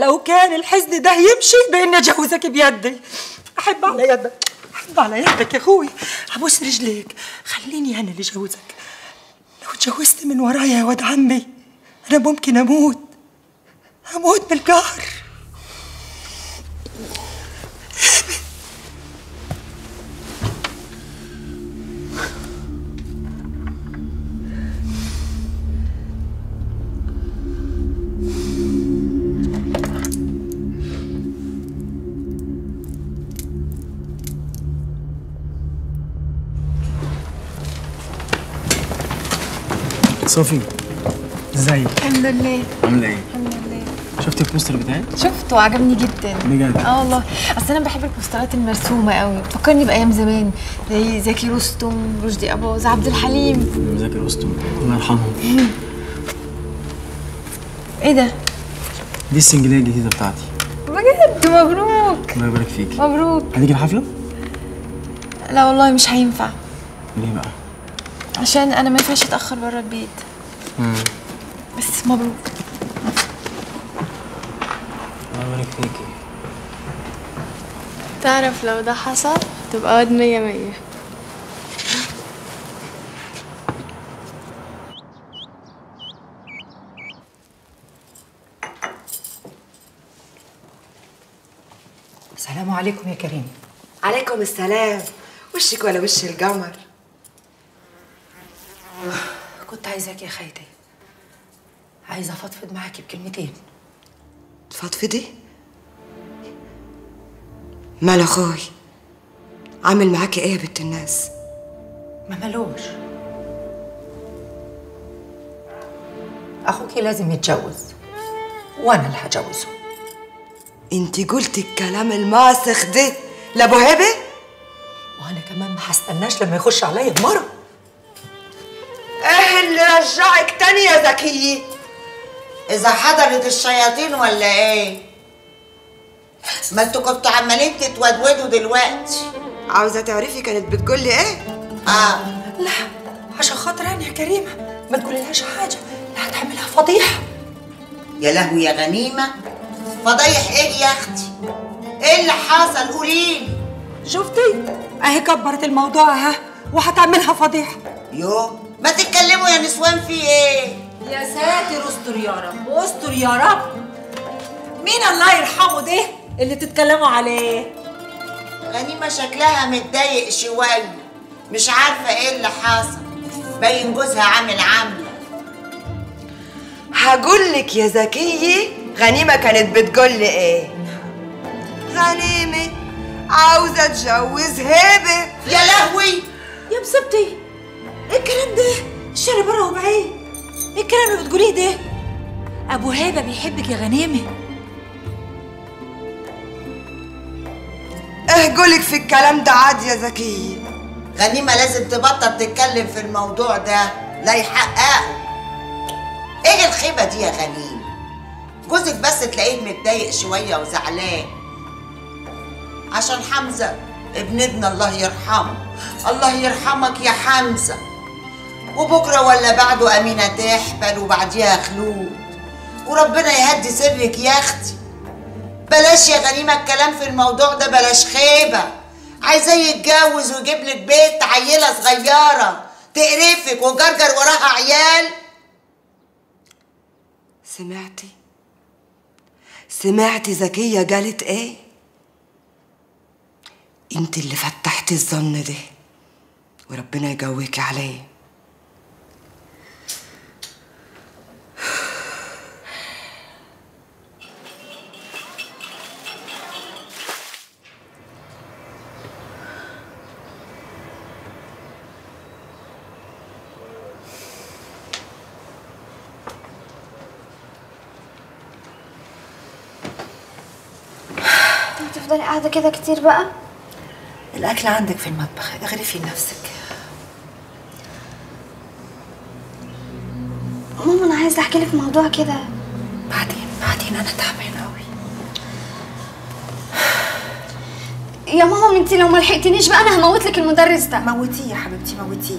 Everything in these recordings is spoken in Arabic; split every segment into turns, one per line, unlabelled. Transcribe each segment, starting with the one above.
لو كان الحزن ده يمشي بإني أجوزك بيدي. أحب على يدك أحب على يدك يا أخوي. أبوس رجليك. خليني أنا اللي جوزك. لو اتجوزت من ورايا يا واد عمي أنا ممكن أموت. أموت بالقهر.
صوفي ازيك؟
الحمد لله.
عاملة إيه؟
الحمد لله.
شفتي البوستر بتاعي؟
شفته عجبني جدا.
بجد؟
آه والله. أصل أنا بحب البوسترات المرسومة قوي. بتفكرني بأيام زمان زي زكي رستم رشدي أباظة عبد الحليم.
مذاكر رستم الله يرحمهم.
إيه ده؟
دي السنجلية الجديدة بتاعتي.
بجد؟ مبروك.
الله يبارك فيكي.
مبروك.
هتيجي الحفلة؟
لا والله مش هينفع.
ليه بقى؟
عشان أنا ما ينفعش أتأخر بره البيت. بس مبروك.
الله يبارك فيكي.
تعرف لو ده حصل تبقى واد مية مية.
السلام عليكم يا كريم.
عليكم السلام. وشك ولا وش القمر
كنت عايزاك يا خيتي. عايزة أفضفض معاكي بكلمتين.
تفضفضي مال أخوي. عامل معاكي إيه يا بنت الناس؟
ما ملوش أخوكي لازم يتجوز وأنا اللي هجوزه.
انتي قلتي الكلام الماسخ ده لأبو هبه
وأنا كمان ما هستناش لما يخش عليا بمرة
إيه اللي رجعك تاني يا زكية
إذا حضرت الشياطين ولا إيه؟ ما أنتوا كنتوا عمالين تتودودوا دلوقتي.
عاوزة تعرفي كانت بتقول لي إيه؟
آه.
لا عشان خاطر أنا يا كريمة ما تقوليلهاش حاجة. لا هتعملها فضيحة.
يا لهوي يا غنيمة. فضايح إيه يا أختي؟ إيه اللي حصل؟ قوليلي
شفتي؟ أهي كبرت الموضوع ها؟ وهتعملها فضيحة.
يو ما تتكلموا يا نسوان في إيه؟
يا ساتر استر يا رب استر يا رب مين الله يرحمه ده اللي تتكلموا عليه؟
غنيمة شكلها متضايق شوية مش عارفة إيه اللي حصل. باين جوزها عامل عاملة
هقول لك يا زكية غنيمة كانت بتقول لي إيه؟ غنيمة عاوزة اتجوز هبة
يا لهوي!
يا إيه الكلام ده الشارع بره وبعيد. إيه الكلام اللي بتقوليه ده أبو هيبة بيحبك يا غنيمة.
إيه قولك في الكلام ده عادي يا زكية
غنيمة لازم تبطل تتكلم في الموضوع ده لا يحققه إيه الخيبة دي يا غنيمة؟ جوزك بس تلاقيه متضايق شوية وزعلان. عشان حمزة ابن ابن الله يرحمه. الله يرحمك يا حمزة. وبكرة ولا بعده أمينة تحبل وبعديها خلود. وربنا يهدي سرك يا أختي. بلاش يا غنيمة الكلام في الموضوع ده بلاش خيبة. عايزاه يتجوز ويجيب لك بيت عيلة صغيرة تقرفك وجرجر وراها عيال.
سمعتي؟ سمعتي زكية قالت إيه؟ انت اللي فتحتي الظن ده وربنا يقويكي عليه.
هتفضلي قاعدة كده كتير بقى؟
الأكل عندك في المطبخ اغرفي لنفسك.
ماما أنا عايزة أحكي لك موضوع كده.
بعدين بعدين أنا تعبانه قوي
يا ماما ما انتي لو ما لحقتنيش بقى أنا هموت لك المدرس ده.
موتيه يا حبيبتي موتيه.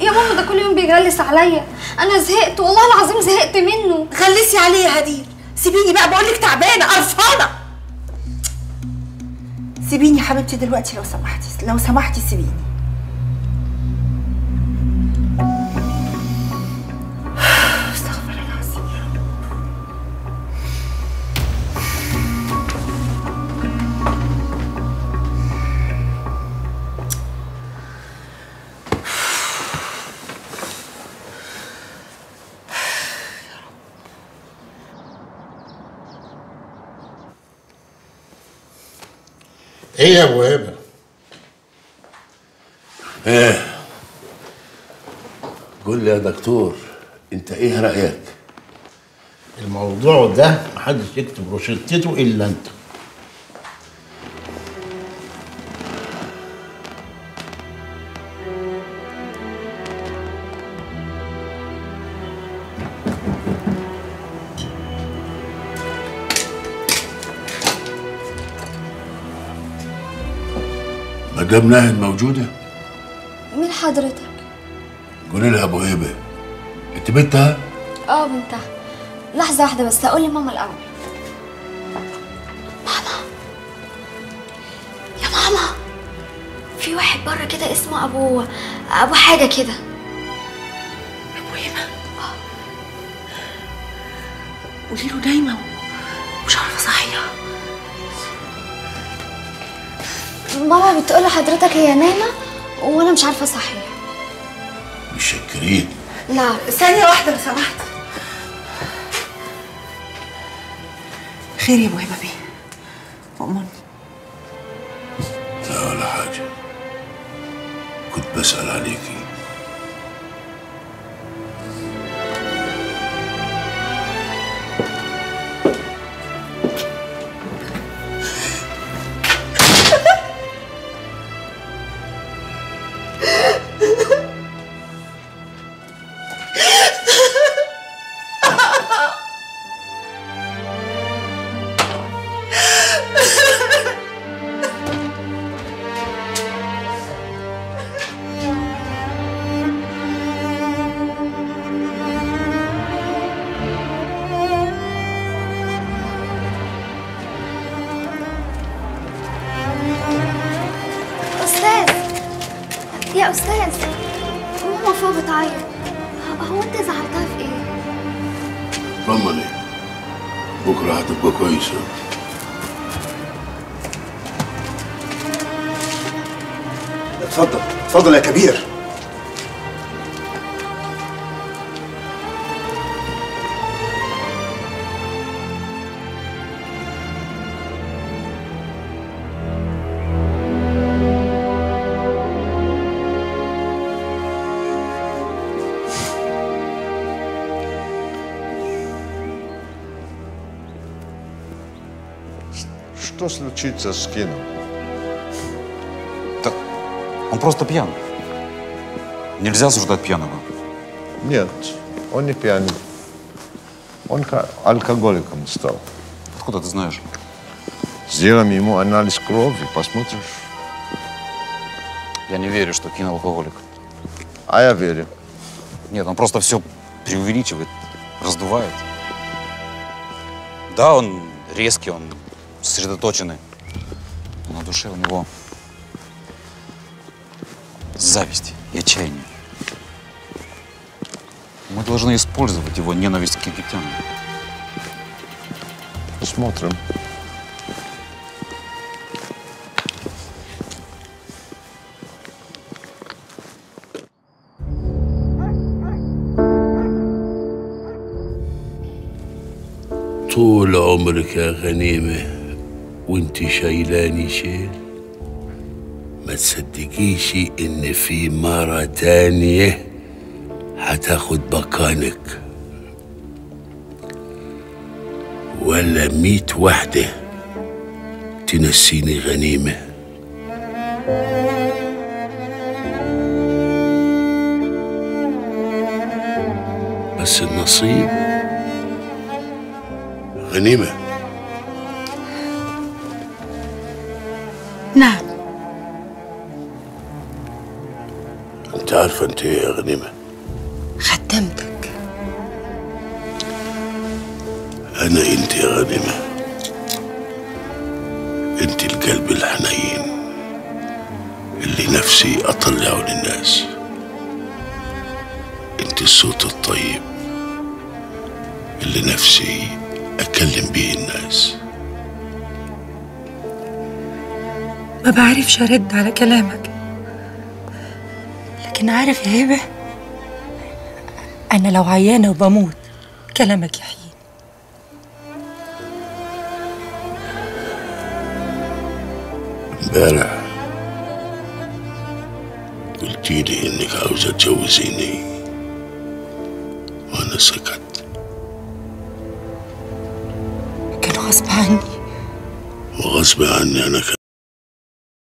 يا ماما ده كل يوم بيجلس عليا. أنا زهقت والله العظيم زهقت منه.
غلسي عليه يا هدير. سيبيني بقى بقول لك تعبانة قرفانة. سيبيني حبيبتي دلوقتي لو سمحتي لو سمحتي سيبيني. إيه يا
أبو هبة.
إيه. قول لي يا دكتور أنت إيه رأيك؟
الموضوع ده محدش يكتب روشتته إلا أنت.
مدام ناهد موجودة.
مين حضرتك؟
قولي لها أبو هبه أنت بنتها؟
آه بنتها. لحظة واحدة بس هقول لماما الأول. ماما. يا ماما. في واحد بره كده اسمه أبو أبو حاجة كده.
أبو هبه قولي له نايمه ومش عارفة صحيه
ماما بتقول لحضرتك هي نايمة وأنا مش عارفة صحيح
متشكرين.
لا
ثانية واحدة لو سمحت. خير يا ابو هبه بيه. أؤمن
لا ولا حاجة. كنت بسأل عليكي.
يا أستاذ ماما فوق بتعيط هو أنت زعلتها في إيه؟
طمني بكرة هتبقى كويسة.
اتفضل اتفضل يا كبير.
Что случится с Кином?
Он просто пьян. Нельзя осуждать пьяного.
Нет, он не пьяный. Он алкоголиком стал.
Откуда ты знаешь?
Сделаем ему анализ крови, посмотришь.
Я не верю, что Кин алкоголик.
А я верю.
Нет, он просто все преувеличивает, раздувает. Да, он резкий, он сосредоточенный. Но на душе у него зависть и отчаяние. Мы должны использовать его ненависть к египтянам.
Посмотрим.
طول عمرك يا غنيمة وانت شايلاني شيل؟ ما تصدقيش إن في مرة تانية هتاخد مكانك. ولا ميت واحدة تنسيني غنيمة. بس النصيب غنيمة.
نعم.
أنت عارف عارفة أنت إيه يا غنيمة؟
خدمتك.
أنا أنت يا غنيمة. أنت القلب الحنين اللي نفسي أطلعه للناس. أنت الصوت الطيب اللي نفسي أكلم بيه الناس.
ما بعرفش أرد على كلامك. لكن عارف يا هبة أنا لو عيانة وبموت كلامك يحيي
امبارح قلتيلي إنك عاوزة تجوزيني وأنا سكت.
كان غصب عني.
وغصب عني أنا